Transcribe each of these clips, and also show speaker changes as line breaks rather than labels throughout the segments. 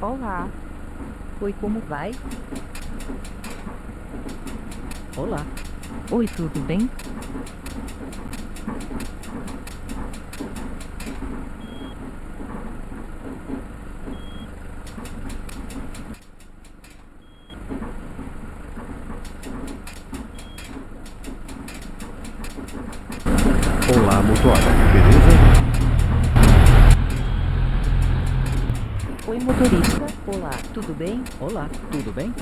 Olá.
Oi, como vai?
Olá.
Oi, tudo bem?
Olá, motora, beleza?
Oi, motorista. Olá, tudo bem?
Olá, tudo bem?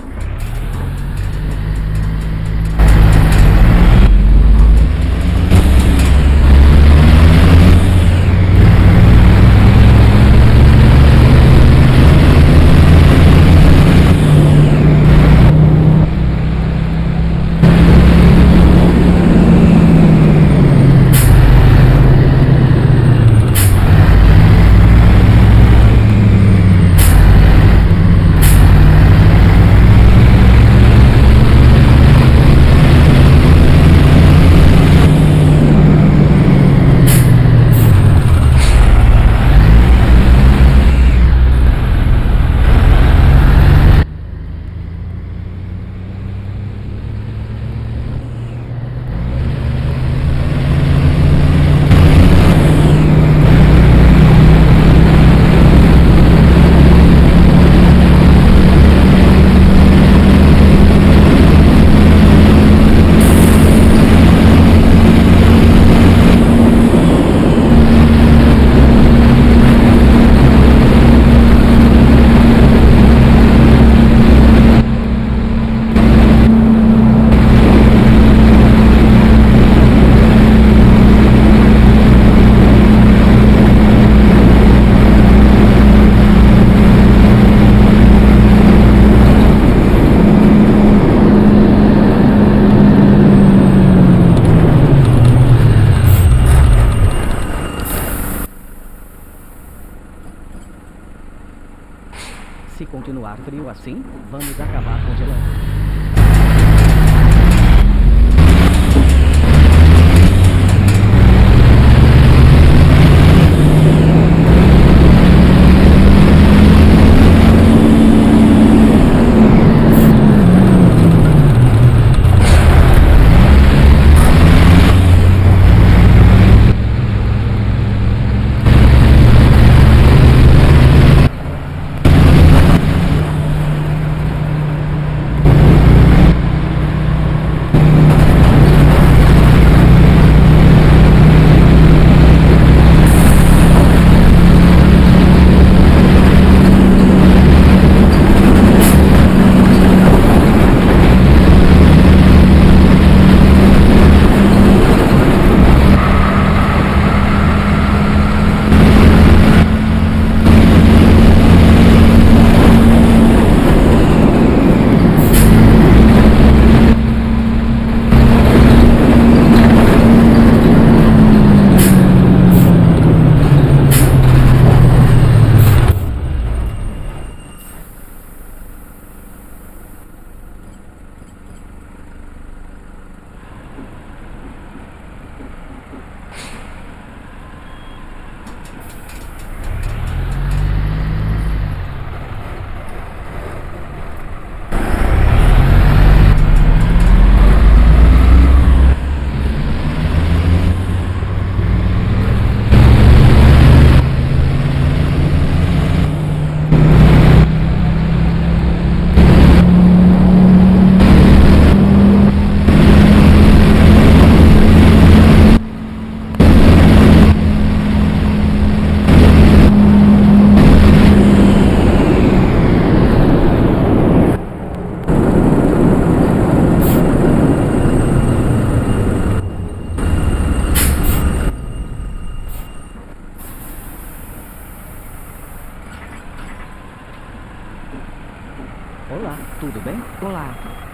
Olá, tudo bem?
Olá.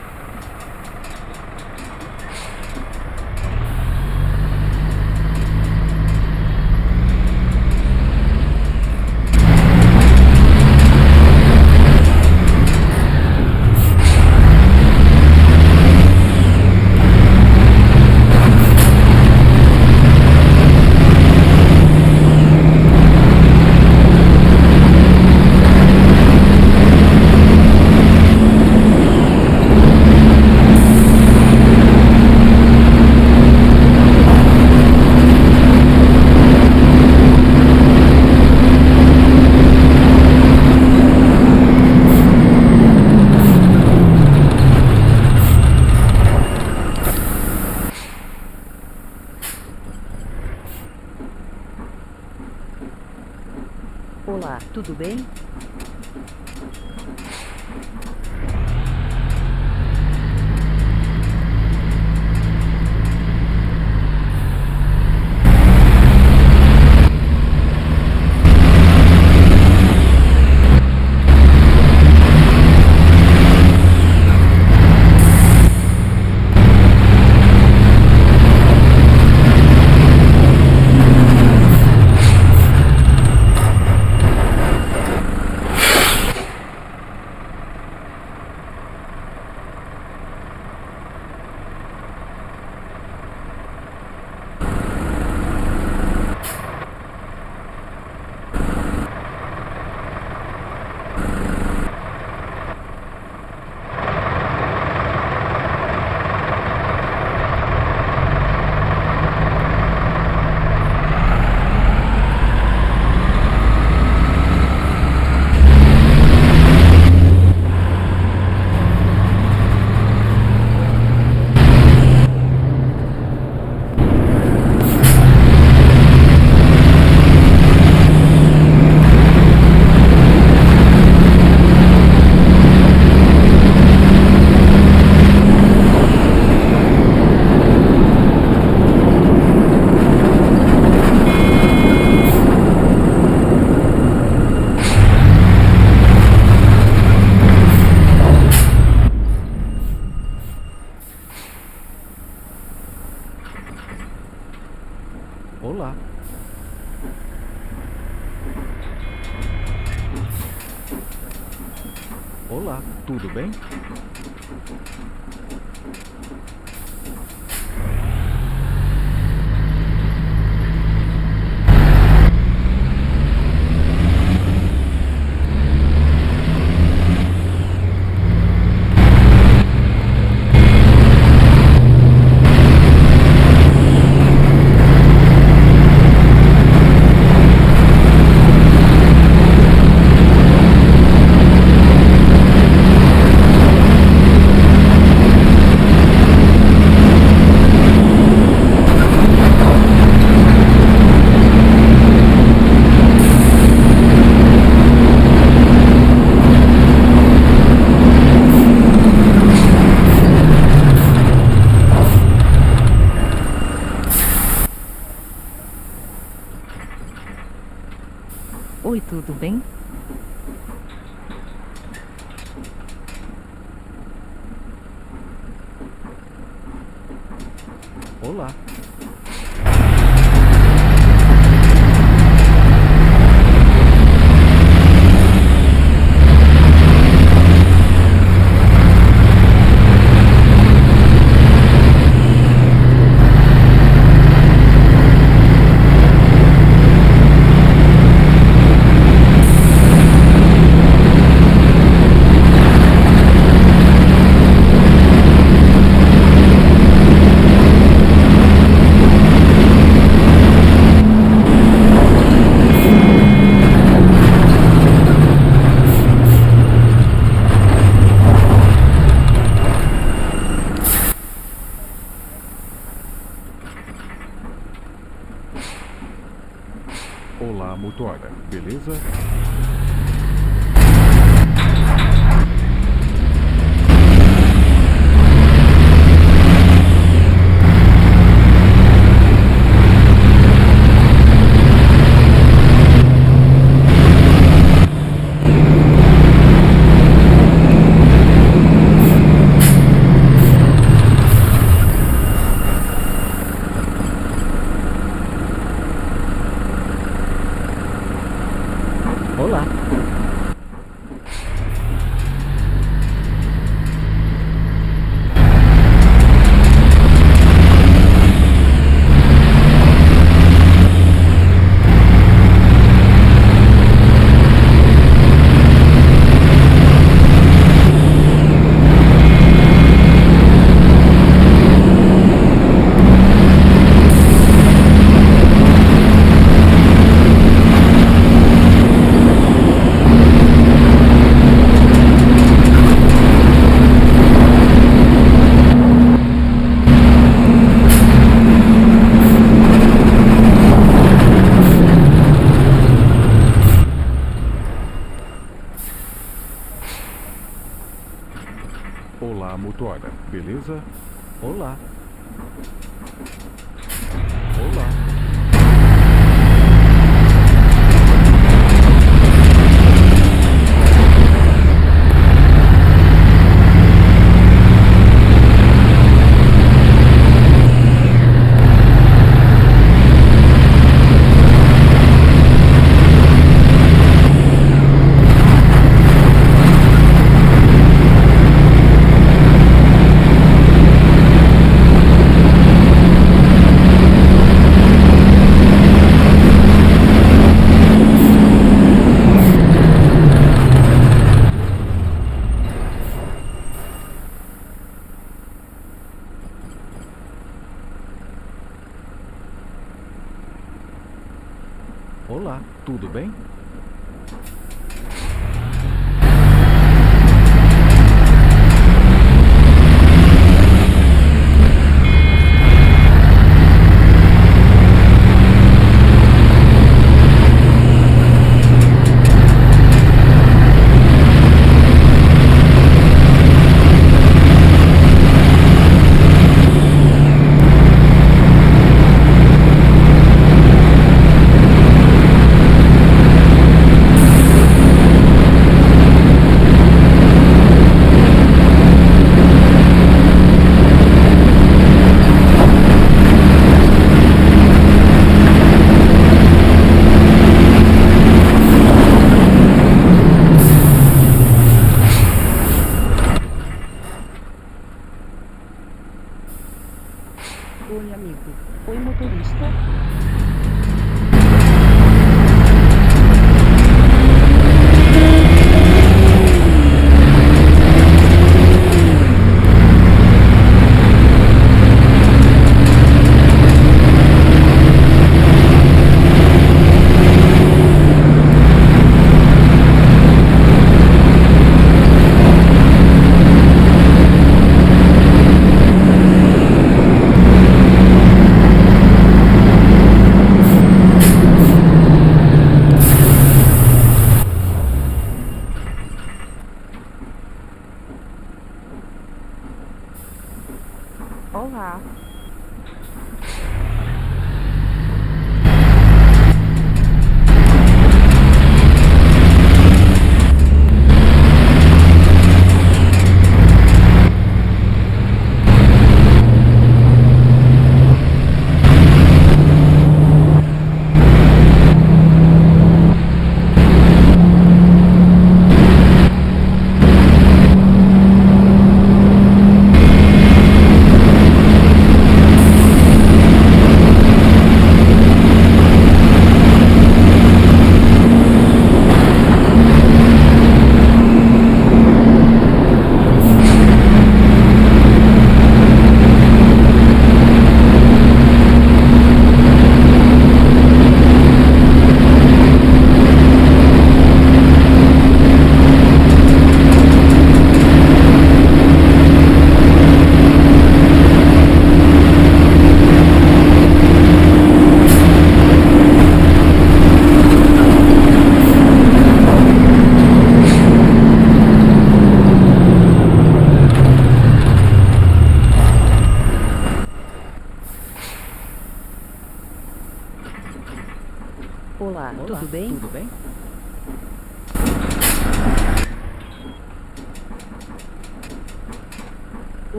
Olá,
motora. Beleza?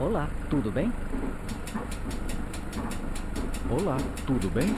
Olá,
tudo bem?
Olá, tudo bem?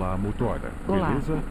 Olá,
motora.
Olá.
Beleza?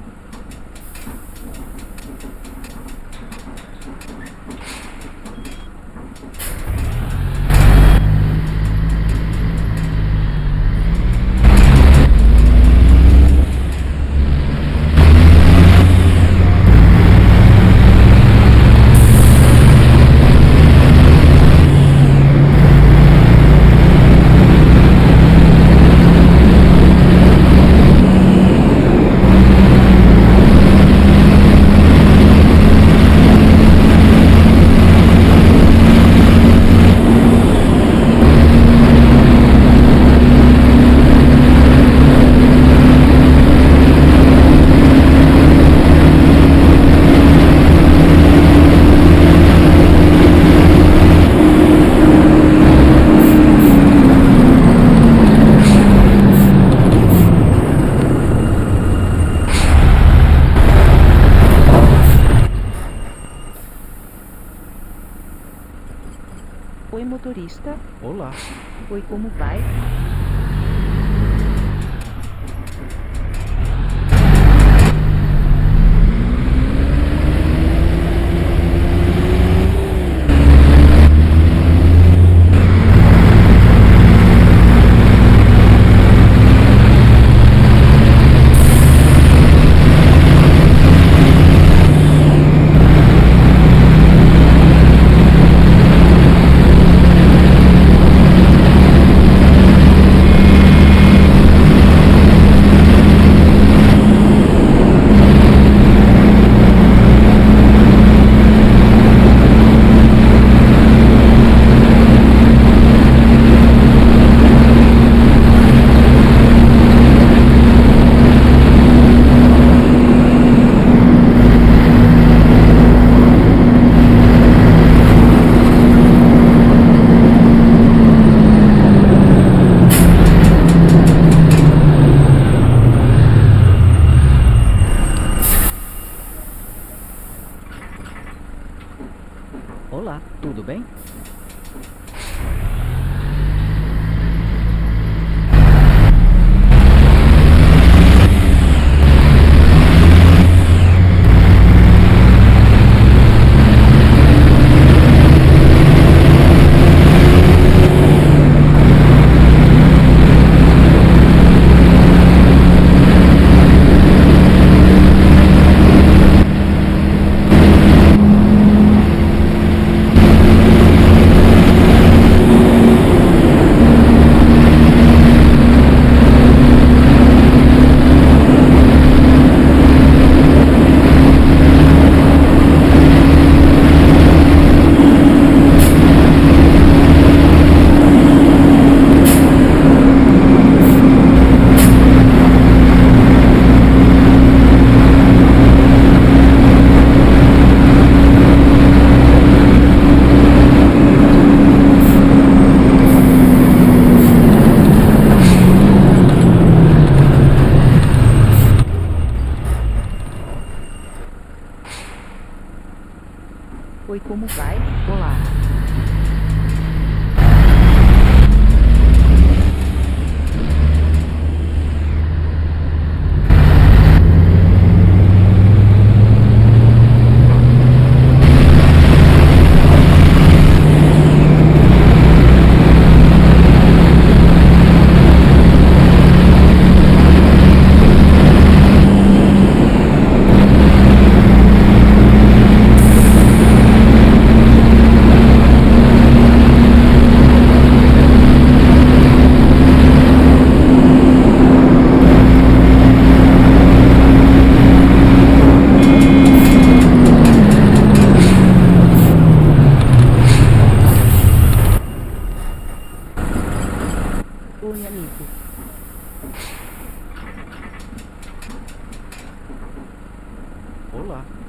Olá.